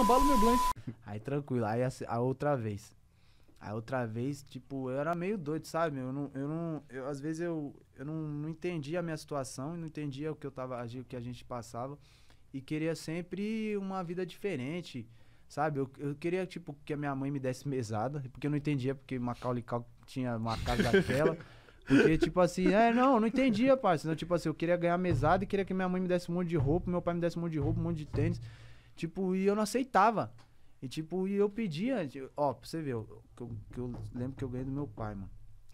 embalo meu blunt. Aí tranquilo, aí a, a outra vez. A outra vez, tipo, eu era meio doido, sabe? Eu não, eu não, eu, às vezes eu, eu não, não entendia a minha situação, não entendia o que eu tava, o que a gente passava e queria sempre uma vida diferente, sabe? Eu, eu queria, tipo, que a minha mãe me desse mesada, porque eu não entendia porque Macaulay Culkin tinha uma casa daquela. Porque, tipo assim, é, não, eu não entendia, parceiro. Tipo assim, eu queria ganhar mesada e queria que minha mãe me desse um monte de roupa, meu pai me desse um monte de roupa, um monte de tênis. Tipo, e eu não aceitava. E tipo, e eu pedia, ó, pra você ver, eu, que, eu, que eu lembro que eu ganhei do meu pai, mano.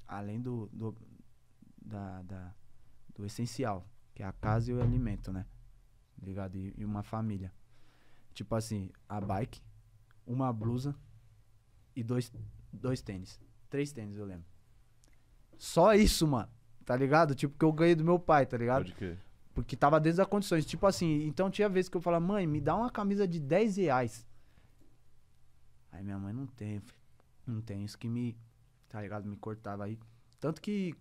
Além do, do, da, da, do essencial, que é a casa e o alimento, né? Ligado? E, e uma família. Tipo assim, a bike, uma blusa e dois, dois tênis. Três tênis, eu lembro. Só isso, mano. Tá ligado? Tipo, que eu ganhei do meu pai, tá ligado? Pode crer. Porque tava dentro das condições. Tipo assim, então tinha vezes que eu falava, mãe, me dá uma camisa de 10 reais. Aí minha mãe não tem, não tem. Isso que me, tá ligado? Me cortava aí. Tanto que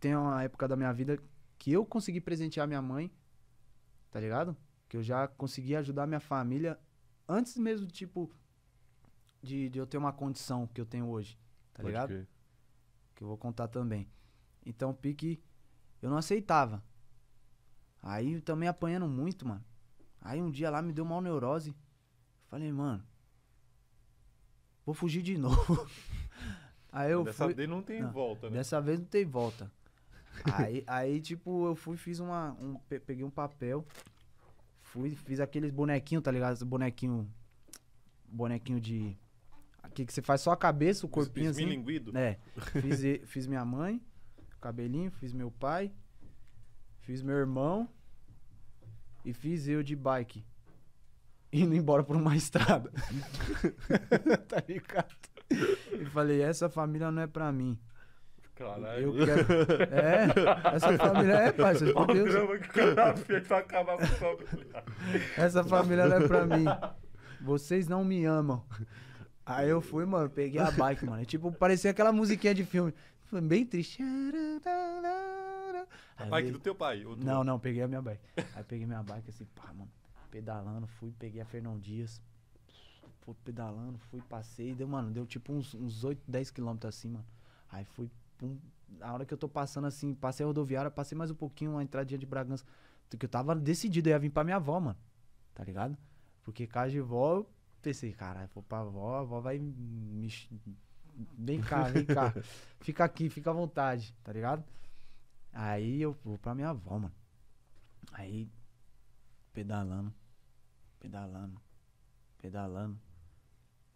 tem uma época da minha vida que eu consegui presentear minha mãe, tá ligado? Que eu já consegui ajudar minha família antes mesmo, tipo, de, de eu ter uma condição que eu tenho hoje, tá Pode ligado? crer. que eu vou contar também. Então, pique, eu não aceitava. Aí também apanhando muito, mano. Aí um dia lá me deu mal neurose. Falei, mano, vou fugir de novo. Aí eu Dessa fui. vez não tem Não, volta, né? Dessa vez não tem volta. aí, aí, tipo, eu fui, fiz uma. Um, pe- peguei um papel. Fui, fiz aqueles bonequinhos, tá ligado? Bonequinho. Bonequinho de. Aqui que você faz só a cabeça, o corpinho assim. Esmilinguido? É. Fiz, fiz minha mãe, cabelinho, fiz meu pai, fiz meu irmão e fiz eu de bike. Indo embora por uma estrada. tá ligado? E falei, essa família não é pra mim. Caralho. Eu quero. É, essa família é, parceiro. Olha o Deus. com família. Essa família não é pra mim. Vocês não me amam. Aí eu fui, mano, peguei a bike, mano. E, tipo, parecia aquela musiquinha de filme. Foi bem triste. A Aí bike veio- do teu pai. do- Não, não, peguei a minha bike. Aí peguei minha bike assim, pá, mano. Pedalando, fui, peguei a Fernão Dias. Fui pedalando, fui, passei. Deu, mano, deu tipo uns, uns 8, 10 quilômetros assim, mano. Aí fui, pum. Na hora que eu tô passando assim, passei a rodoviária, passei mais um pouquinho, uma entradinha de Bragança. Que eu tava decidido, eu ia vir pra minha avó, mano. Tá ligado? Porque casa de vó, eu pensei, caralho, vou pra avó, a avó vai me. Vem cá, vem cá. Fica aqui, fica à vontade, tá ligado? Aí eu vou pra minha avó, mano. Aí, pedalando, pedalando, pedalando.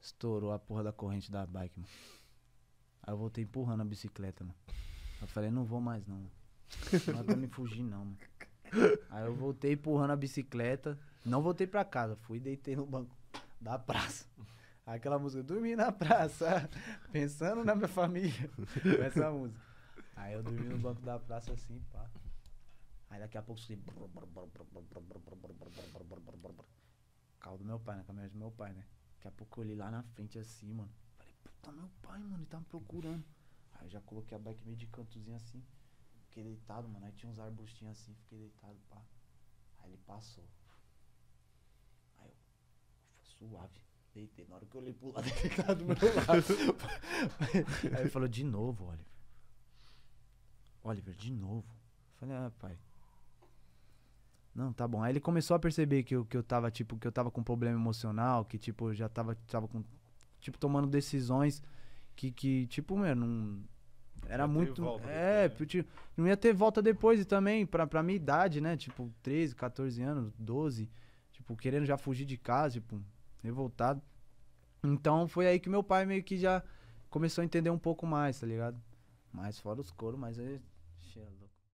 Estourou a porra da corrente da bike, mano. Aí eu voltei empurrando a bicicleta, mano. Eu falei, não vou mais não. Não pra me fugir não, mano. Aí eu voltei empurrando a bicicleta. Não voltei pra casa, fui e deitei no banco da praça. Aquela música, dormi na praça, pensando na minha família. Essa música. Aí eu dormi no banco da praça assim, pá. Aí daqui a pouco escutei. Carro do meu pai, né? Caminhão do meu pai, né? Daqui a pouco eu olhei lá na frente assim, mano. Falei, puta, meu pai, mano, ele tá me procurando. Aí eu já coloquei a bike meio de cantozinho assim. Fiquei deitado, mano. Aí tinha uns arbustinhos assim, fiquei deitado, pá. Aí ele passou. Aí eu, suave. Deitei. Na hora que eu olhei pro lado, ele tava do meu lado. Aí ele falou, de novo, Oliver. Oliver, de novo. Eu falei, ah, pai. Não, tá bom. Aí ele começou a perceber que eu, que eu tava, tipo, que eu tava com problema emocional, que, tipo, eu já tava, tava com. Tipo, tomando decisões que, que tipo, meu, não. Era ter muito. É, depois, tipo, não ia ter volta depois e também, pra, pra minha idade, né? Tipo, 13, 14 anos, 12. Tipo, querendo já fugir de casa, tipo, revoltado. Então foi aí que meu pai meio que já começou a entender um pouco mais, tá ligado? Mas fora os coros, mas aí. Xê, é louco.